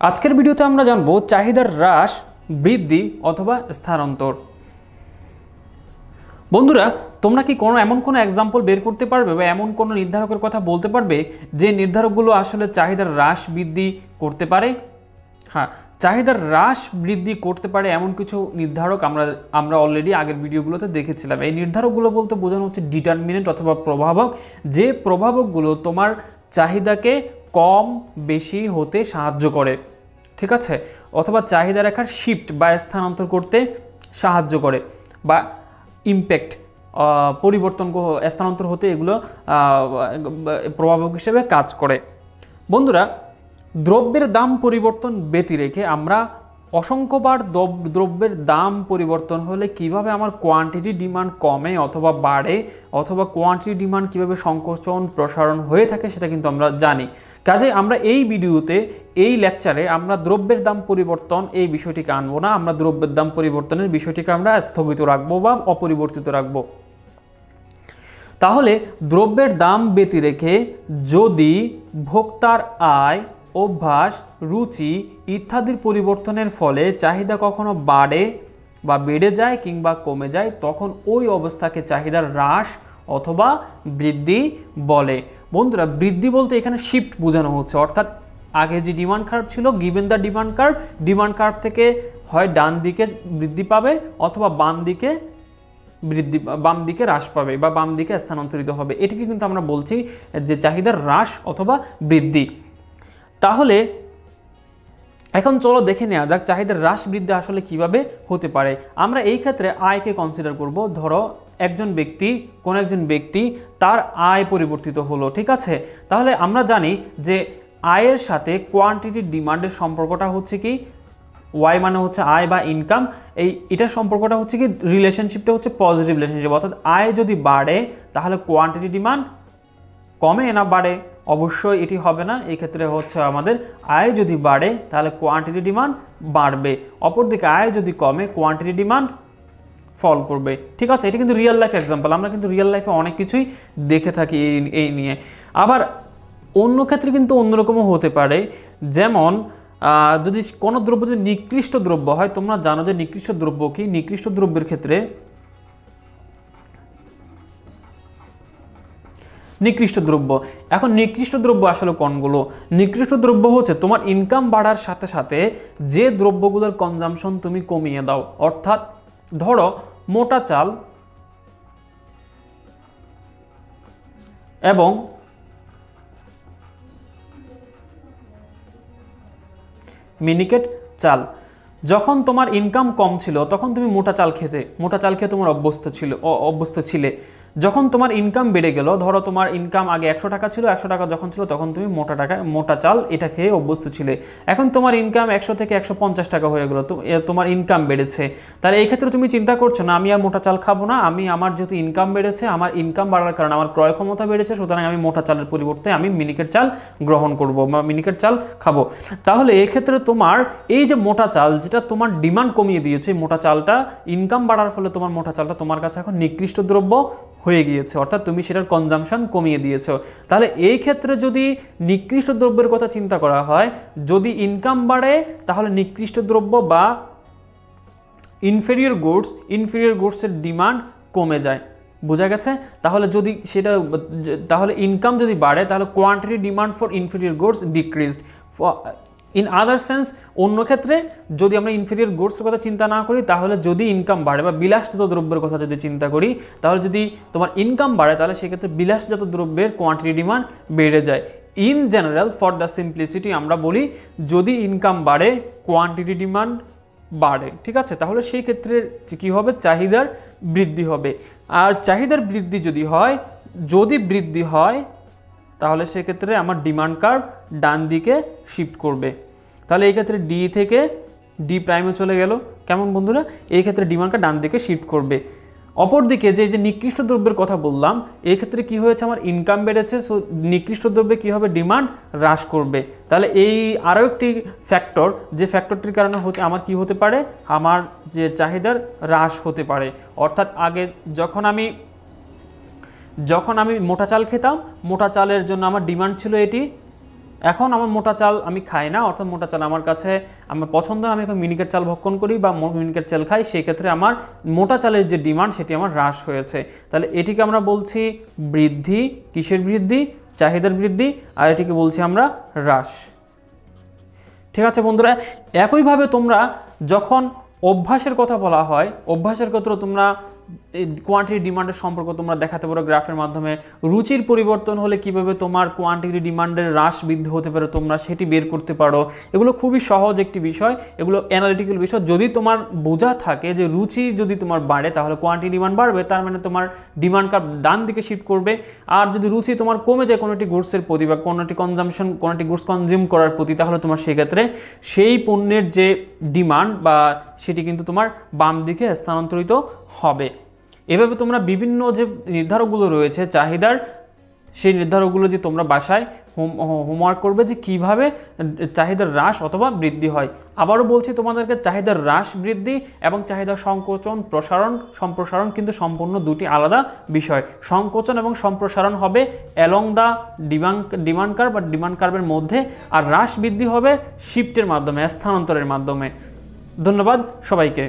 আজকের ভিডিওতে আমরা জানব চাহিদার হ্রাস, বৃদ্ধি অথবা স্থানান্তর বন্ধুরা, তোমরা কি কোনো এমন কোনো এক্সাম্পল বের করতে পারবে বা এমন কোনো নির্ধারকের কথা বলতে পারবে যে নির্ধারকগুলো আসলে চাহিদার হ্রাস, বৃদ্ধি করতে পারে? হ্যাঁ চাহিদার হ্রাস, বৃদ্ধি করতে পারে এমন কিছু নির্ধারক আমরা আমরা অলরেডি আগের ভিডিওগুলোতে দেখেছিলাম। এই নির্ধারকগুলো বলতে বোঝানো হচ্ছে ডিটারমিনেন্ট অথবা প্রভাবক। যে প্রভাবকগুলো তোমার চাহিদাকে কম বেশি হতে সাহায্য করে, ঠিক আছে? অথবা চাহিদা রেখার শিফট বা স্থানান্তর করতে সাহায্য করে বা ইম্প্যাক্ট পরিবর্তন স্থানান্তর হতে এগুলো প্রভাবক হিসেবে কাজ করে। বন্ধুরা, দ্রব্যের দাম পরিবর্তন ব্যতি রেখে আমরা অসংখ্যবার দ্রব- দ্রব্যের দাম পরিবর্তন হলে কীভাবে আমার কোয়ান্টিটি ডিমান্ড কমে অথবা বাড়ে অথবা কোয়ান্টিটি ডিমান্ড কীভাবে সংকোচন, প্রসারণ হয়ে থাকে সেটা কিন্তু আমরা জানি। কাজে আমরা এই ভিডিওতে, এই লেকচারে আমরা দ্রব্যের দাম পরিবর্তন এই বিষয়টিকে আনব না, আমরা দ্রব্যের দাম পরিবর্তনের বিষয়টিকে আমরা স্থগিত রাখব বা অপরিবর্তিত রাখব। তাহলে দ্রব্যের দাম ব্যতি রেখে যদি ভোক্তার আয় অভ্যাস, রুচি ইত্যাদির পরিবর্তনের ফলে চাহিদা কখনো বাড়ে বা বেড়ে যায় কিংবা কমে যায়, তখন ওই অবস্থাকে চাহিদার হ্রাস অথবা বৃদ্ধি বলে। বন্ধুরা, বৃদ্ধি বলতে এখানে শিফট বোঝানো হচ্ছে। অর্থাৎ আগে যে ডিমান্ড কার্ভ ছিল given the demand curve demand curve থেকে হয় ডান দিকে বৃদ্ধি পাবে অথবা বাম দিকে বৃদ্ধি, বাম দিকে হ্রাস পাবে বা বাম দিকে স্থানান্তরিত হবে। এটিকে কিন্তু আমরা বলছি যে চাহিদার হ্রাস অথবা বৃদ্ধি। তাহলে এখন চলো দেখে নেওয়া যাক চাহিদার হ্রাস বৃদ্ধি আসলে কীভাবে হতে পারে। আমরা এই ক্ষেত্রে আয়কে কনসিডার করব। ধরো একজন ব্যক্তি, কোন একজন ব্যক্তি তার আয় পরিবর্তিত হলো, ঠিক আছে? তাহলে আমরা জানি যে আয়ের সাথে কোয়ান্টিটির ডিমান্ডের সম্পর্কটা হচ্ছে কি? ওয়াই মানে হচ্ছে আয় বা ইনকাম এই, এটার সম্পর্কটা হচ্ছে কি? রিলেশনশিপটা হচ্ছে পজিটিভ রিলেশনশিপ অর্থাৎ আয় যদি বাড়ে, তাহলে কোয়ান্টিটি ডিমান্ড কমে না বাড়ে? অবশ্যই এটি হবে না। এই ক্ষেত্রে হচ্ছে আমাদের আয় যদি বাড়ে, তাহলে কোয়ান্টিটি ডিমান্ড বাড়বে। অপরদিকে আয় যদি কমে কোয়ান্টিটি ডিমান্ড ফল করবে। ঠিক আছে? এটা কিন্তু রিয়েল লাইফ এক্সাম্পল আমরা কিন্তু রিয়েল লাইফে অনেক কিছুই দেখে থাকি এই নিয়ে। আবার অন্য ক্ষেত্রে কিন্তু অন্যরকমও হতে পারে। যেমন যদি কোনো দ্রব্য যদি নিকৃষ্ট দ্রব্য হয়, তোমরা জানো যে নিকৃষ্ট দ্রব্য কি? নিকৃষ্ট দ্রব্যের ক্ষেত্রে নিকৃষ্ট দ্রব্য। এখন নিকৃষ্ট দ্রব্য আসলে কোনগুলো? নিকৃষ্ট দ্রব্য হচ্ছে তোমার ইনকাম বাড়ার সাথে সাথে যে দ্রব্যগুলোর কনজামশন তুমি কমিয়ে দাও। অর্থাৎ ধরো মোটা চাল এবং মিনিকেট চাল। যখন তোমার ইনকাম কম ছিল, তখন তুমি মোটা চাল খেতে, মোটা চাল খেয়ে তোমার অভ্যস্ত ছিল অভ্যস্ত ছিলে। যখন তোমার ইনকাম বেড়ে গেল, ধরো তোমার ইনকাম আগে একশো টাকা ছিল, একশো টাকা যখন ছিল তখন তুমি মোটা টাকা, মোটা চাল এটা খেয়ে অভ্যস্ত ছিলে। এখন তোমার ইনকাম একশো থেকে একশো পঞ্চাশ টাকা হয়ে গেলো তোমার ইনকাম বেড়েছে। তাহলে এই ক্ষেত্রে তুমি চিন্তা করছ, না, আমি আর মোটা চাল খাব না, আমি আমার যেহেতু ইনকাম বেড়েছে, আমার ইনকাম বাড়ার কারণে আমার ক্রয় ক্ষমতা বেড়েছে, সুতরাং আমি মোটা চালের পরিবর্তে আমি মিনিকেট চাল গ্রহণ করব বা মিনিকেট চাল খাব। তাহলে এক্ষেত্রে তোমার এই যে মোটা চাল, যেটা তোমার ডিমান্ড কমিয়ে দিয়েছে মোটা চালটা ইনকাম বাড়ার ফলে তোমার মোটা চালটা তোমার কাছে এখন নিকৃষ্ট দ্রব্য হয়ে গিয়েছে, অর্থাৎ তুমি সেটার কনজামশন কমিয়ে দিয়েছ। তাহলে এই ক্ষেত্রে যদি নিকৃষ্ট দ্রব্যের কথা চিন্তা করা হয়, যদি ইনকাম বাড়ে, তাহলে নিকৃষ্ট দ্রব্য বা ইনফেরিয়র গুডস ইনফেরিয়র গুডসের ডিমান্ড কমে যায়। বোঝা গেছে? তাহলে যদি সেটা, তাহলে ইনকাম যদি বাড়ে, তাহলে quantity demand for inferior goods decreased in other sense অন্য ক্ষেত্রে যদি আমরা ইনফেরিয়র গুডসের কথা চিন্তা না করি, তাহলে যদি ইনকাম বাড়ে বা বিলাসজাত দ্রব্যের কথা যদি চিন্তা করি, তাহলে যদি তোমার ইনকাম বাড়ে, তাহলে সেক্ষেত্রে বিলাসজাত দ্রব্যের কোয়ান্টিটি ডিমান্ড বেড়ে যায়। In general for the simplicity আমরা বলি যদি ইনকাম বাড়ে কোয়ান্টিটি ডিমান্ড বাড়ে, ঠিক আছে? তাহলে সেই ক্ষেত্রে কী হবে? চাহিদার বৃদ্ধি হবে। আর চাহিদার বৃদ্ধি যদি হয়, যদি বৃদ্ধি হয় তাহলে সেক্ষেত্রে আমার ডিমান্ড কার্ভ ডান দিকে শিফট করবে। তাহলে এই ক্ষেত্রে ডি থেকে ডি প্রাইমে চলে গেল। কেমন বন্ধুরা? এই ক্ষেত্রে ডিমান্ড কার্ভ ডান দিকে শিফট করবে। অপরদিকে যে যে নিকৃষ্ট দ্রব্যের কথা বললাম, এই ক্ষেত্রে কি হয়েছে? আমার ইনকাম বেড়েছে সো নিকৃষ্ট দ্রব্যে কী হবে? ডিমান্ড হ্রাস করবে। তাহলে এই আরও একটি ফ্যাক্টর যে ফ্যাক্টরটির কারণে হতে, আমার কি হতে পারে? আমার যে চাহিদার হ্রাস হতে পারে। অর্থাৎ আগে যখন আমি যখন আমি মোটা চাল খেতাম, মোটা চালের জন্য আমার ডিমান্ড ছিল এটি। এখন আমার মোটা চাল আমি খাই না, অর্থাৎ মোটা চাল আমার কাছে আমার পছন্দ আমি এখন মিনিকেট চাল ভক্ষণ করি বা মিনিকেট চাল খাই, সেই ক্ষেত্রে আমার মোটা চালের যে ডিমান্ড, সেটি আমার হ্রাস হয়েছে। তাহলে এটিকে আমরা বলছি বৃদ্ধি, কিসের বৃদ্ধি? চাহিদার বৃদ্ধি, আর এটিকে বলছি আমরা হ্রাস। ঠিক আছে বন্ধুরা, একইভাবে তোমরা যখন অভ্যাসের কথা বলা হয়, অভ্যাসের ক্ষেত্রে তোমরা কোয়ান্টিটি ডিমান্ডের সম্পর্ক তোমরা দেখাতে পারো গ্রাফের মাধ্যমে। রুচির পরিবর্তন হলে কীভাবে তোমার কোয়ান্টিটি ডিমান্ডের হ্রাস বৃদ্ধি হতে পারে তোমরা সেটি বের করতে পারো। এগুলো খুবই সহজ একটি বিষয়। এগুলো অ্যানালিটিক্যাল বিষয়। যদি তোমার বোঝা থাকে যে রুচি যদি তোমার বাড়ে, তাহলে কোয়ান্টিটি ডিমান্ড বাড়বে। তার মানে তোমার ডিমান্ড কার্ভ ডান দিকে শিফট করবে। আর যদি রুচি তোমার কমে যায় কোনো একটি গুডসের প্রতি বা কোনো একটি কনজামশন কোনো একটি গুডস কনজিউম করার প্রতি, তাহলে তোমার সেক্ষেত্রে সেই পণ্যের যে ডিমান্ড বা সেটি কিন্তু তোমার বাম দিকে স্থানান্তরিত হবে। এভাবে তোমরা বিভিন্ন যে নির্ধারকগুলো রয়েছে, চাহিদার সেই নির্ধারকগুলো যে তোমরা বাসায় হোম, হোমওয়ার্ক করবে যে কীভাবে চাহিদার হ্রাস অথবা বৃদ্ধি হয়। আবারও বলছি, তোমাদেরকে চাহিদার হ্রাস, বৃদ্ধি এবং চাহিদা সংকোচন, প্রসারণ, সম্প্রসারণ কিন্তু সম্পূর্ণ দুটি আলাদা বিষয়। সংকোচন এবং সম্প্রসারণ হবে along the demand demand curve বা ডিমান্ড কার্ভের মধ্যে, আর হ্রাস, বৃদ্ধি হবে শিফটের মাধ্যমে, স্থানান্তরের মাধ্যমে। ধন্যবাদ সবাইকে।